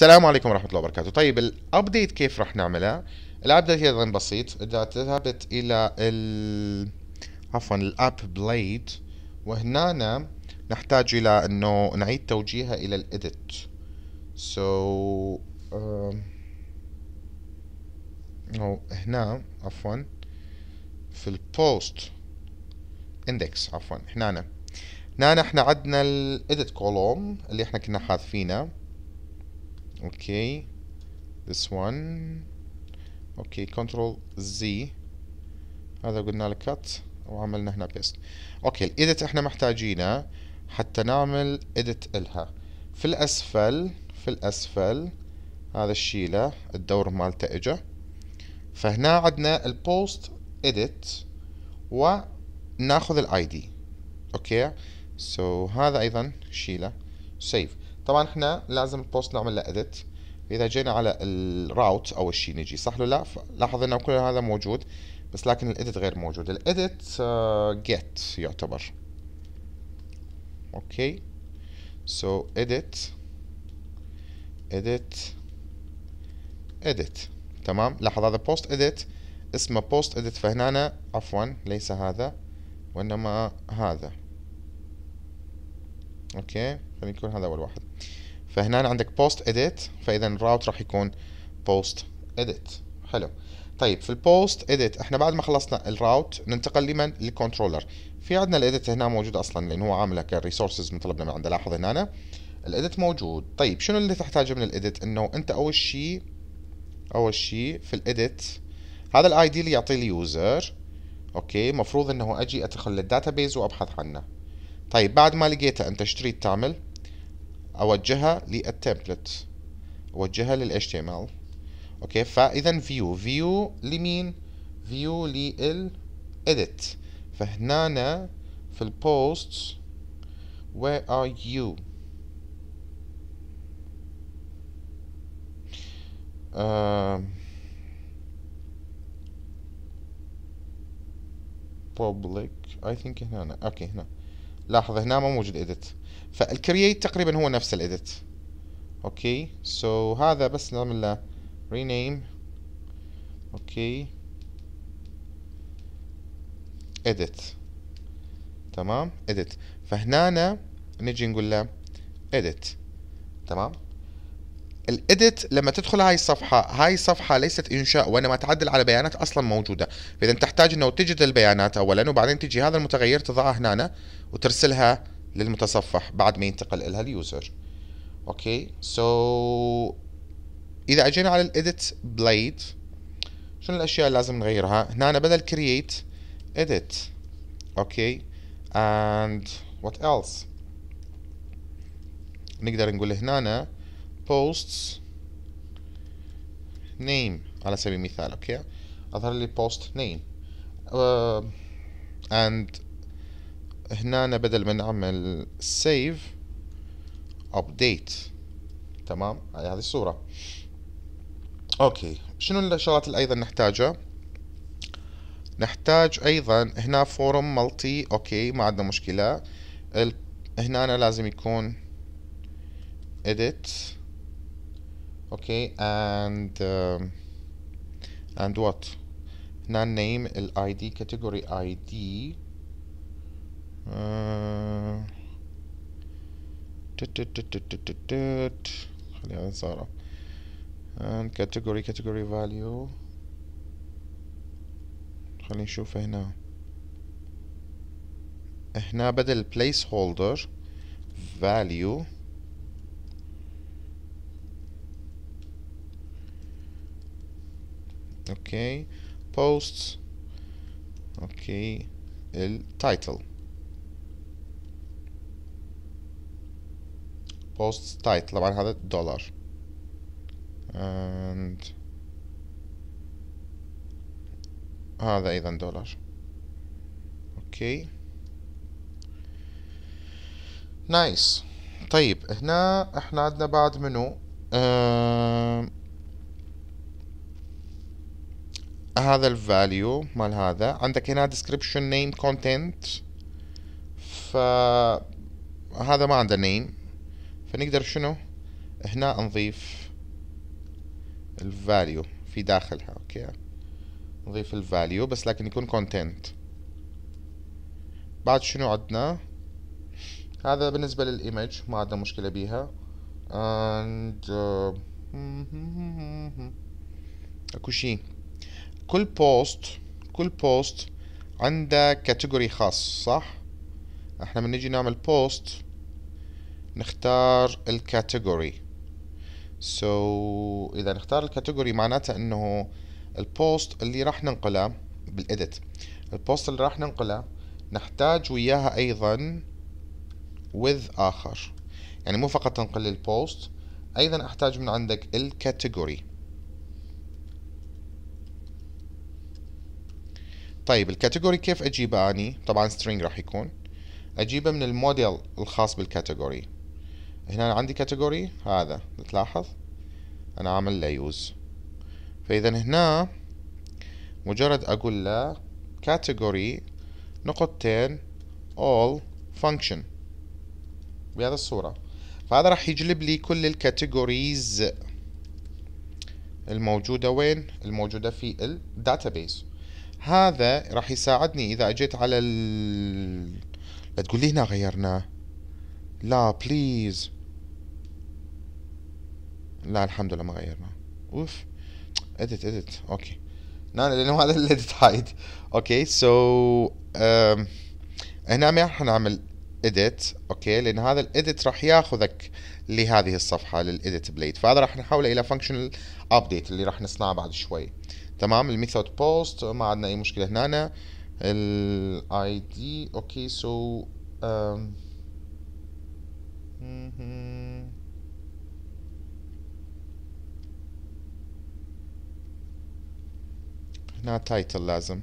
السلام عليكم ورحمة الله وبركاته. طيب ال update كيف راح نعملها ال update أيضا بسيط. إذا ذهبت إلى ال عفوا ال blade وهنا نحتاج إلى إنه نعيد توجيهها إلى ال edit so so, uh, هنا عفوا في ال post index عفوا هنا هنا إحنا عندنا ال edit column اللي إحنا كنا حاذفينه. okay this one. okay control Z هذا قلنا له cut وعملنا هنا paste okay ال edit إحنا محتاجينه حتى نعمل edit إلها. في الأسفل في الأسفل هذا الشيله ال dot مالته إجا. فهنا عندنا ال post edit وناخذ ال ID okay so هذا أيضا شيله save طبعا إحنا لازم ال post نعمل له edit إذا جينا على ال route اول شيء نجي صح ولا لا؟ لاحظ انه كل هذا موجود بس لكن ال edit غير موجود. ال edit get uh, يعتبر. okay؟ so edit edit edit تمام؟ لاحظ هذا post edit اسمه post edit فهنا عفوا ليس هذا وإنما هذا. okay؟ خلينا يكون هذا أول واحد. فهنا عندك post edit فاذا ال route راح يكون post edit حلو. طيب في ال post edit إحنا بعد ما خلصنا ال route ننتقل لمن؟ لل controller في عندنا ال edit هنا موجود أصلا لأنه هو عامله ك resources مطلبنا من عنده لاحظ هنا ال edit موجود. طيب شنو اللي تحتاجه من ال edit إنه أنت أول شيء أول شيء في ال edit هذا ال ID اللي يعطيه ال user. okay مفروض إنه أجي أدخل لل database وأبحث عنه. طيب بعد ما لقيته أنت إيش تريد تعمل؟ أوجهها لل template أوجهها لل HTML okay فاذا view view لمين؟ view لل edit فهنا في ال post where are you? uh, public I think هنا. okay هنا. لاحظ هنا ما موجود edit. فال create تقريبا هو نفس ال edit okay so, هذا بس نعمل له rename. okay edit. تمام؟ edit. فهنا نجي نقول له edit. تمام؟ ال edit لما تدخل هاي الصفحة هاي الصفحة ليست إنشاء وإنما تعدل على بيانات أصلا موجودة. فاذا تحتاج إنه تجد البيانات اولا وبعدين تجي هذا المتغير تضعه هنا وترسلها للمتصفح بعد ما ينتقل إلها ال user. okay؟ so, إذا أجينا على ال edit blade شنو الأشياء اللي لازم نغيرها؟ هنا بدل create edit okay؟ And what else نقدر نقول هنا posts name. على سبيل المثال okay اظهر لي post name. Uh, and هنا بدل ما نعمل save update تمام؟ هذه الصورة. okay شنو الشغلات اللي أيضا نحتاجها؟ نحتاج أيضا هنا form multi okay ما عندنا مشكلة. ال... هنا أنا لازم يكون edit. اوكي and uh, and what هنا name ال ID category ID خليها صارة and category category value خلينا نشوف هنا هنا بدل place holder value okay posts. okay ال title post title. طبعا هذا دولار and هذا أيضا دولار okay nice طيب هنا إحنا عندنا بعد منو؟ آه هذا ال value مال هذا. عندك هنا description name content. فهذا ما عنده name. فنقدر شنو؟ هنا نضيف ال value في داخلها. okay. نضيف ال value بس لكن يكون content بعد شنو عندنا؟ هذا بالنسبة لل image ما عندنا مشكلة بيها. And uh, أكو شي. كل post كل post عنده category خاص صح؟ إحنا من نجي نعمل post نختار ال category so, إذا نختار ال category معناته إنه ال post اللي راح ننقله بال edit ال post اللي راح ننقله نحتاج وياها أيضا with آخر. يعني مو فقط تنقل ال post أيضا أحتاج من عندك ال category طيب ال category كيف أجيبه أني؟ طبعا string راح يكون. أجيبه من الموديل الخاص بال category هنا عندي category هذا تلاحظ؟ أنا عامل له use فإذا هنا مجرد أقول له category نقطتين all function. بهذا الصورة. فهذا راح يجلب لي كل ال categories الموجودة وين؟ الموجودة في ال database هذا راح يساعدني إذا أجيت على ال لا تقول لي هنا غيرناه لا please لا الحمد لله ما غيرناه أوف. edit edit. okay. نعم لأنه هذا ال edit هايد okay so هنا ما راح نعمل edit okay لأن هذا ال edit راح ياخذك لهذه الصفحة لل edit blade فهذا راح نحوله إلى functional update اللي راح نصنعه بعد شوي. تمام ال method post ما عندنا أي مشكلة هنا. ال ID okay so هنا title لازم.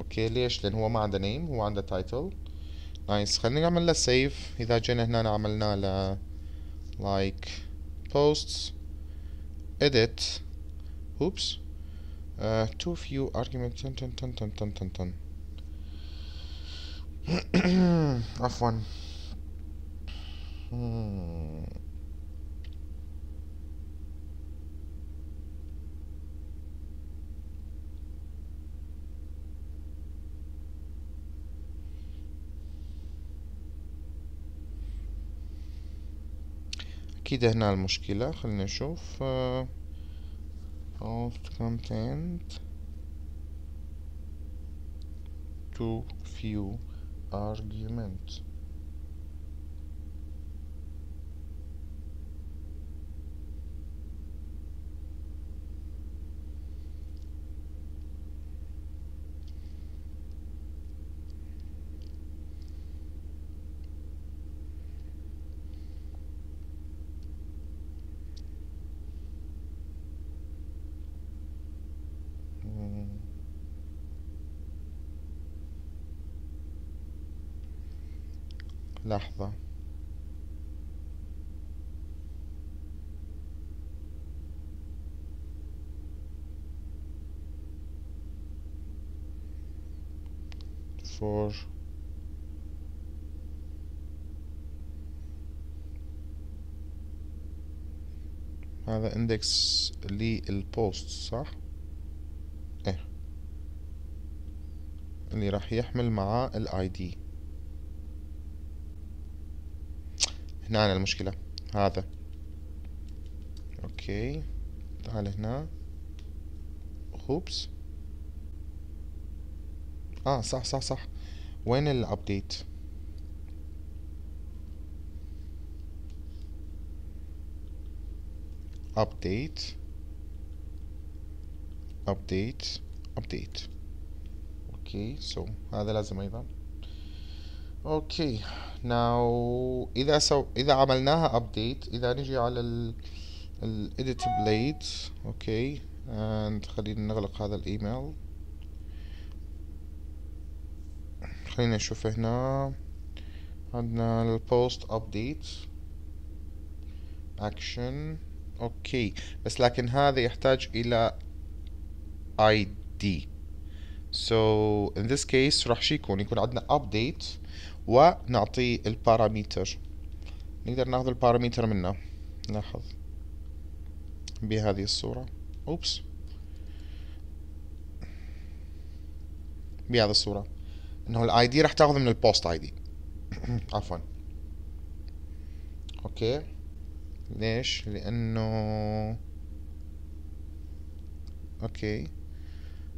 okay ليش؟ لأن هو ما عنده name هو عنده title nice خلينا نعمل له save إذا جينا هنا عملنا له like posts edit. Oops. Uh, too few arguments. تن تن تن تن تن تن تن عفوا hmm. أكيد هنا المشكلة. خلينا نشوف. Post content too few arguments لحظة. For هذا إندكس للبوست صح؟ إيه. اللي راح يحمل معاه ال ID هنا المشكلة. هذا. okay. تعال هنا. oops. آه صح صح صح. وين ال update update. Update. Update. Okay so هذا لازم أيضا. okay now إذا so إذا عملناها update إذا نجي على ال edit blade okay and خلينا نغلق هذا الإيميل. خلينا نشوف هنا. عندنا ال post update Action okay بس لكن هذا يحتاج إلى ID so in this case راح شي يكون يكون عندنا update. ونعطيه ال parameter نقدر ناخذ ال parameter منه. لاحظ بهذه الصورة. Oops. بهذه الصورة. إنه ال ID راح تاخذ من ال post ID عفوا. Okay. ليش؟ لأنه okay.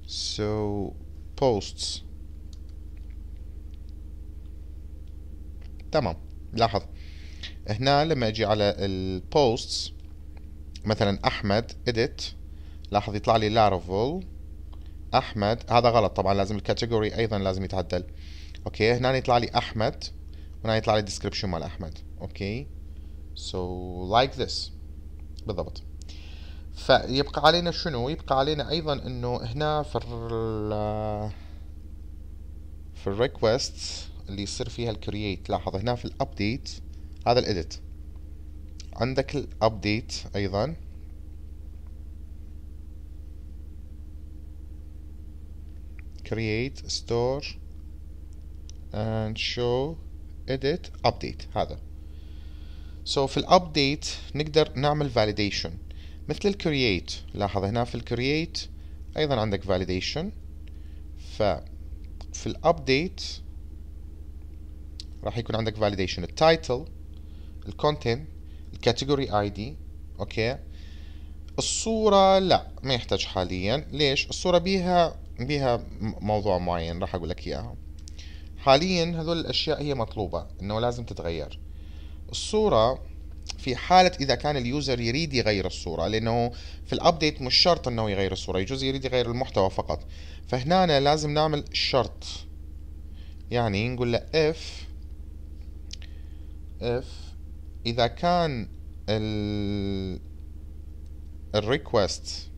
So posts. تمام. لاحظ. هنا لما أجي على ال posts مثلا أحمد edit لاحظ يطلع لي Laravel أحمد هذا غلط طبعا لازم ال category أيضا لازم يتعدل. Okay هنا يطلع لي أحمد وهنا يطلع لي description مال أحمد. Okay. So like this. بالضبط. فيبقى علينا شنو؟ يبقى علينا أيضا إنه هنا في ال في ال request اللي يصير فيها ال create لاحظ هنا في ال update هذا ال edit عندك ال update أيضا. create store and show edit update. هذا. So في ال update نقدر نعمل validation. مثل ال create لاحظ هنا في ال create أيضا عندك validation. ف في ال update راح يكون عندك validation. ال title ال content ال category ID okay الصورة لا ما يحتاج حاليا. ليش؟ الصورة بيها بيها موضوع معين راح أقول لك إياها. حاليا هذول الأشياء هي مطلوبة إنه لازم تتغير. الصورة في حالة إذا كان ال user يريد يغير الصورة لأنه في ال update مش شرط أنه يغير الصورة يجوز يريد يغير المحتوى فقط. فهنا لازم نعمل شرط. يعني نقول له if if إذا كان ال ال request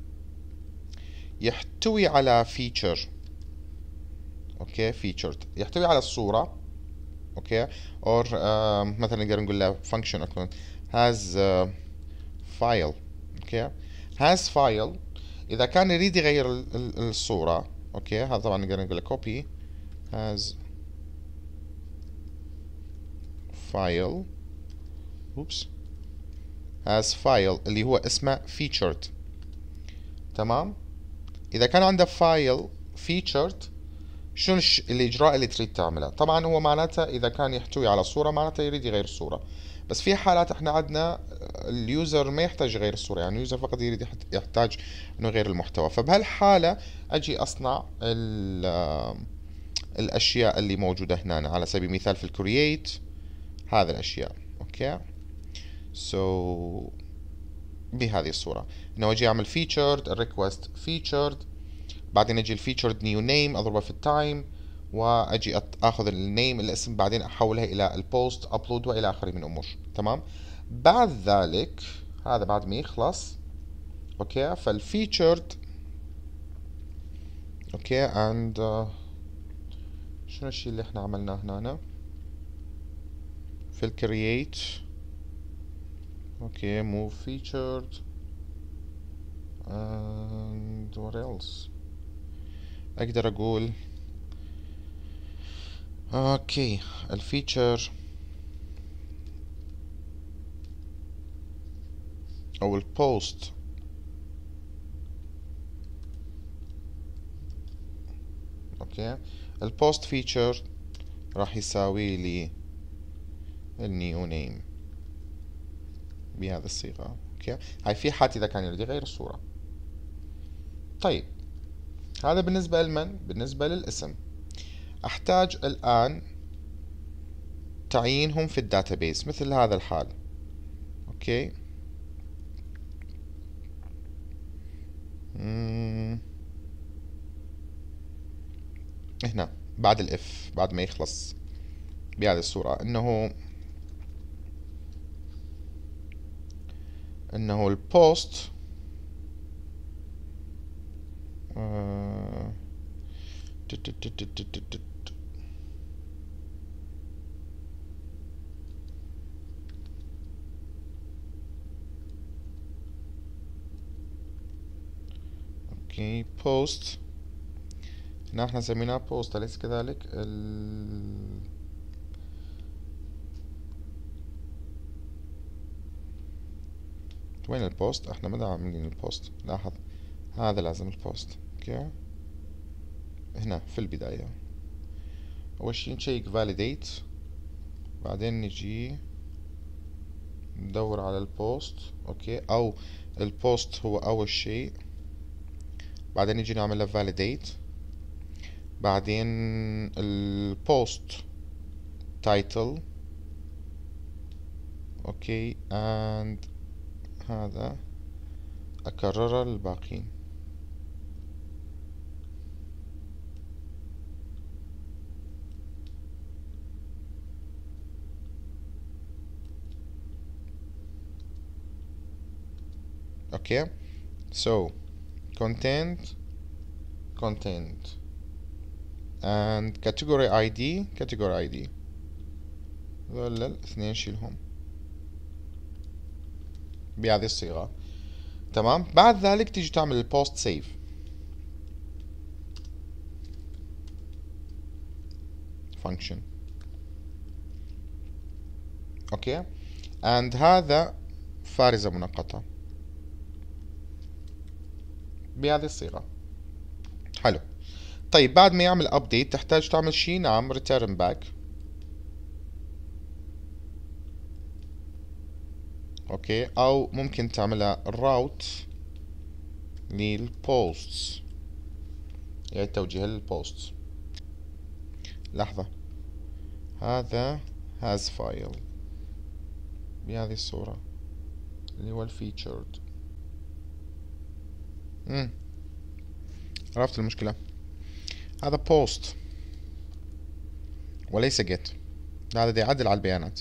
يحتوي على feature okay feature يحتوي على الصورة okay or uh, مثلا نقدر نقول له function has uh, file okay. Has file إذا كان يريد يغير الصورة okay هذا طبعا نقدر نقول له copy. Has file. Oops. Has file اللي هو اسمه featured. تمام؟ إذا كان عنده file featured شنو الإجراء اللي تريد تعمله؟ طبعا هو معناته إذا كان يحتوي على صورة معناته يريد يغير الصورة بس في حالات إحنا عندنا ال user ما يحتاج يغير الصورة يعني ال user فقط يريد يحتاج إنه يغير المحتوى. فبهالحالة أجي أصنع الأشياء اللي موجودة هنا على سبيل المثال في ال create هذه الأشياء. Okay؟ So بهذه الصورة. إنه أجي أعمل featured ال request featured. بعدين أجي ال featured new name أضربه في ال time وأجي آخذ ال name الاسم بعدين احولها إلى ال post upload وإلى آخره من أمور. تمام؟ بعد ذلك هذا بعد ما يخلص okay؟ فال featured okay؟ And uh, شنو الشيء اللي إحنا عملناه هنا؟ في ال create okay move featured. And what else? أقدر أقول Okay ال feature أو ال post okay ال post feature راح يساوي لي ال new name بهذه الصيغة. Okay. هاي في حالة إذا كان يريد يغير الصورة. طيب. هذا بالنسبة لمن؟ بالنسبة للاسم. أحتاج الآن تعيينهم في ال database مثل هذا الحال. Okay. هنا. بعد ال if بعد ما يخلص بهذه الصورة. إنه إنه ال post okay post هنا إحنا سميناه post أليس كذلك؟ ال وين ال post؟ إحنا ما عاملين ال post. لاحظ هذا لازم ال post. Okay؟ هنا في البداية. أول شي نشيك validate. بعدين نجي ندور على ال post. Okay؟ أو ال post هو أول شيء بعدين نجي نعمل له validate. بعدين ال post title. أوكي؟ and هذا اكررها للباقين okay so content content and category ID category ID ولا الاثنين شيلهم بهذه الصيغة. تمام؟ بعد ذلك تيجي تعمل ال post save function. Okay and هذا فارزة منقطة. بهذه الصيغة. حلو. طيب بعد ما يعمل update تحتاج تعمل شيء نعمل return back. Okay؟ أو ممكن تعملها route لل posts يعني توجيه للبوستس لحظة. هذا has file. بهذه الصورة. اللي هو ال featured عرفت المشكلة. هذا post وليس get. هذا دي يعدل على البيانات.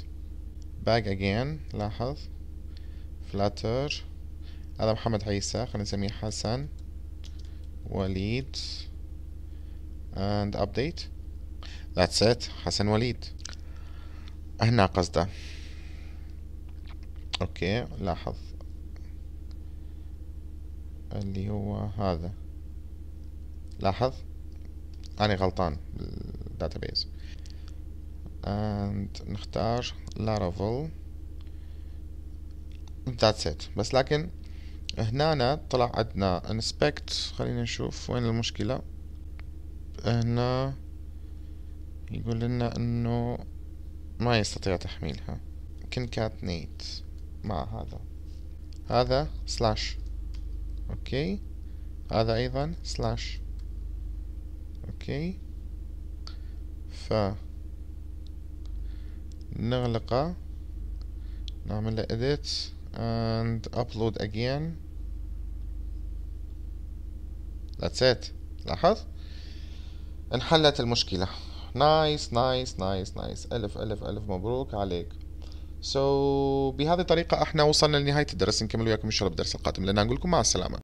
Back again. لاحظ. فلاتر هذا محمد عيسى خلينا نسميه حسن. وليد. And update. That's it. حسن وليد. هنا قصده. Okay لاحظ. اللي هو هذا. لاحظ؟ أنا غلطان. بالداتابيز and نختار laravel. That's it. بس لكن هنا طلع عندنا inspect. خلينا نشوف وين المشكلة. هنا يقول لنا إنه ما يستطيع تحميلها. concatenate مع هذا. هذا slash okay. هذا أيضا slash okay. ف نغلقه نعمل له edit. And upload again. That's it. لاحظ؟ انحلت المشكلة. Nice nice nice nice ألف ألف ألف مبروك عليك. سو so, بهذه الطريقة إحنا وصلنا لنهاية الدرس. نكمل وياكم إن شاء الله بالدرس القادم. لنا نقول لكم مع السلامة.